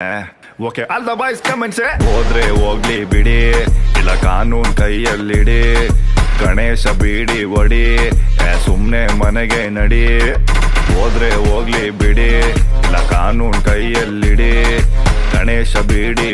okay all the boys comments ಹೋದ್ರೆ ಹೋಗ್ಲಿ ಬಿಡಿ, ಇಲ್ಲ ಕಾನೂನ್ ಕೈಯಲ್ಲಿಡಿ, ಗಣೇಶ ಬೀಡಿ ಒಡಿ ಸುಮ್ನೆ ಮನೆಗೆ ನಡಿ, ಹೋದ್ರೆ ಹೋಗ್ಲಿ ಬಿಡಿ, ಇಲ್ಲ ಕಾನೂನ್ ಕೈಯಲ್ಲಿಡಿ, ಗಣೇಶ ಬೀಡಿ